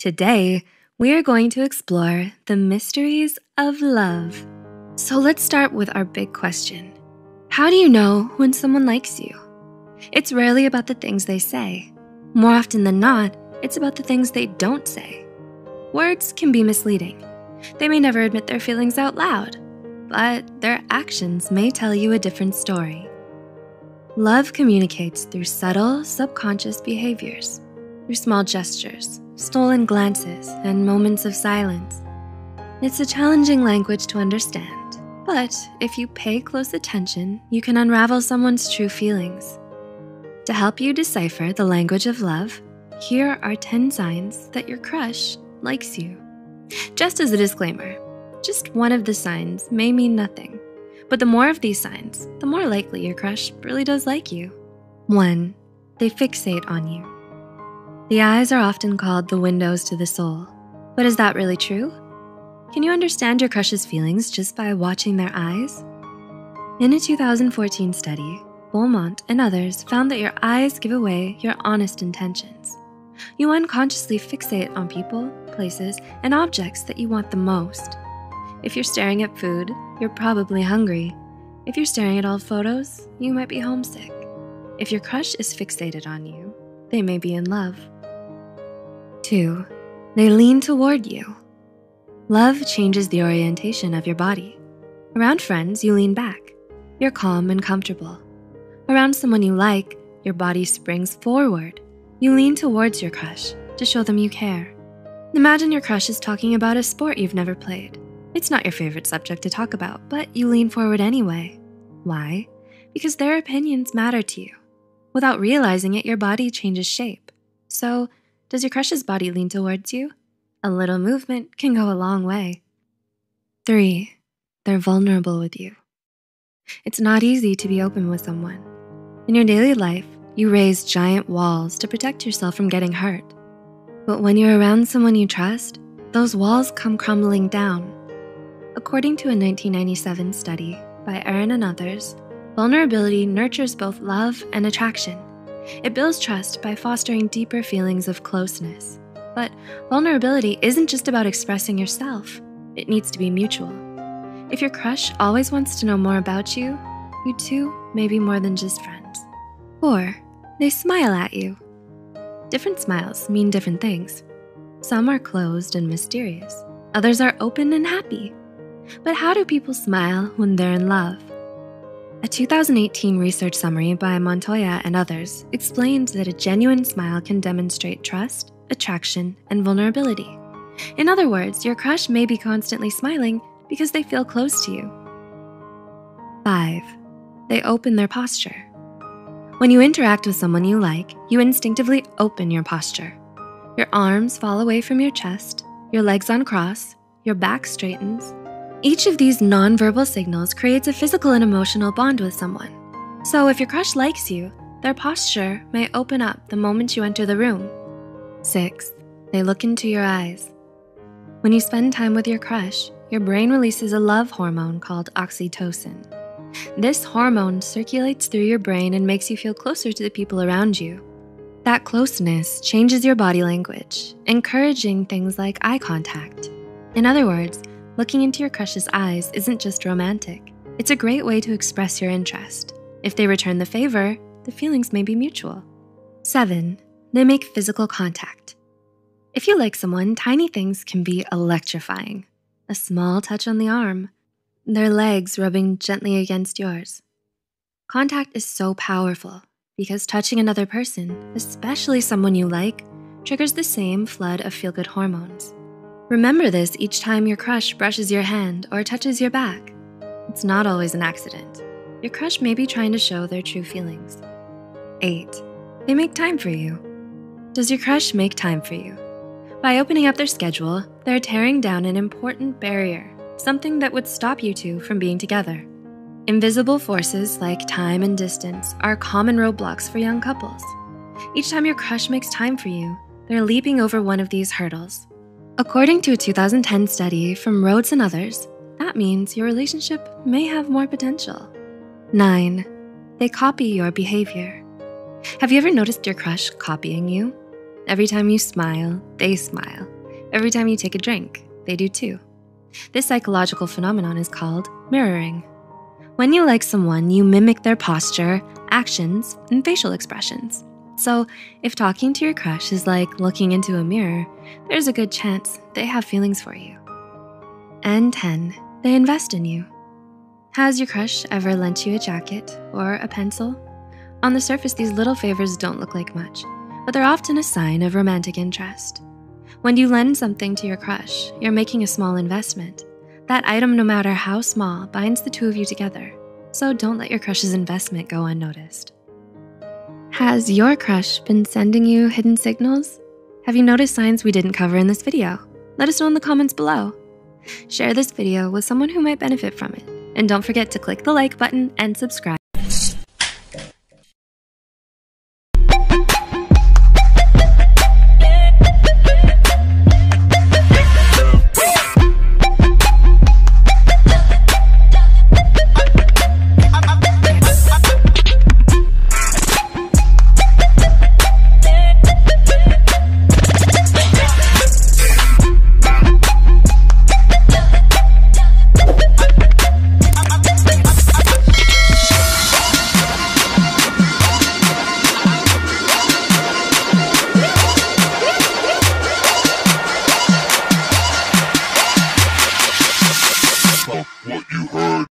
Today, we are going to explore the mysteries of love. So let's start with our big question. How do you know when someone likes you? It's rarely about the things they say. More often than not, it's about the things they don't say. Words can be misleading. They may never admit their feelings out loud, but their actions may tell you a different story. Love communicates through subtle, subconscious behaviors, through small gestures, stolen glances, and moments of silence. It's a challenging language to understand, but if you pay close attention, you can unravel someone's true feelings. To help you decipher the language of love, here are 10 signs that your crush likes you. Just as a disclaimer, just one of the signs may mean nothing, but the more of these signs, the more likely your crush really does like you. One, they fixate on you. The eyes are often called the windows to the soul, but is that really true? Can you understand your crush's feelings just by watching their eyes? In a 2014 study, Beaumont and others found that your eyes give away your honest intentions. You unconsciously fixate on people, places, and objects that you want the most. If you're staring at food, you're probably hungry. If you're staring at old photos, you might be homesick. If your crush is fixated on you, they may be in love. Two, they lean toward you. Love changes the orientation of your body. Around friends, you lean back. You're calm and comfortable. Around someone you like, your body springs forward. You lean towards your crush to show them you care. Imagine your crush is talking about a sport you've never played. It's not your favorite subject to talk about, but you lean forward anyway. Why? Because their opinions matter to you. Without realizing it, your body changes shape. So, does your crush's body lean towards you? A little movement can go a long way. Three, they're vulnerable with you. It's not easy to be open with someone. In your daily life, you raise giant walls to protect yourself from getting hurt. But when you're around someone you trust, those walls come crumbling down According to a 1997 study by Aron and others, vulnerability nurtures both love and attraction. It builds trust by fostering deeper feelings of closeness. But vulnerability isn't just about expressing yourself, it needs to be mutual. If your crush always wants to know more about you, you two may be more than just friends. Or they smile at you. Different smiles mean different things. Some are closed and mysterious, others are open and happy. But how do people smile when they're in love? A 2018 research summary by Montoya and others explains that a genuine smile can demonstrate trust, attraction, and vulnerability. In other words, your crush may be constantly smiling because they feel close to you. 5. They open their posture. When you interact with someone you like, you instinctively open your posture. Your arms fall away from your chest, your legs uncross, your back straightens, each of these nonverbal signals creates a physical and emotional bond with someone. So if your crush likes you, their posture may open up the moment you enter the room. Six, they look into your eyes. When you spend time with your crush, your brain releases a love hormone called oxytocin. This hormone circulates through your brain and makes you feel closer to the people around you. That closeness changes your body language, encouraging things like eye contact. In other words, Looking into your crush's eyes isn't just romantic, it's a great way to express your interest. If they return the favor, the feelings may be mutual. Seven, they make physical contact. If you like someone, tiny things can be electrifying. A small touch on the arm, their legs rubbing gently against yours. Contact is so powerful because touching another person, especially someone you like, triggers the same flood of feel-good hormones. Remember this each time your crush brushes your hand or touches your back. It's not always an accident. Your crush may be trying to show their true feelings. Eight, they make time for you. Does your crush make time for you? By opening up their schedule, they're tearing down an important barrier, something that would stop you two from being together. Invisible forces like time and distance are common roadblocks for young couples. Each time your crush makes time for you, they're leaping over one of these hurdles. According to a 2010 study from Rhoades and others, that means your relationship may have more potential. Nine, they copy your behavior. Have you ever noticed your crush copying you? Every time you smile, they smile. Every time you take a drink, they do too. This psychological phenomenon is called mirroring. When you like someone, you mimic their posture, actions, and facial expressions. So if talking to your crush is like looking into a mirror, there's a good chance they have feelings for you. And 10, they invest in you. Has your crush ever lent you a jacket or a pencil? On the surface, these little favors don't look like much, but they're often a sign of romantic interest. When you lend something to your crush, you're making a small investment. That item, no matter how small, binds the two of you together. So don't let your crush's investment go unnoticed. Has your crush been sending you hidden signals? Have you noticed signs we didn't cover in this video? Let us know in the comments below. Share this video with someone who might benefit from it. And don't forget to click the like button and subscribe.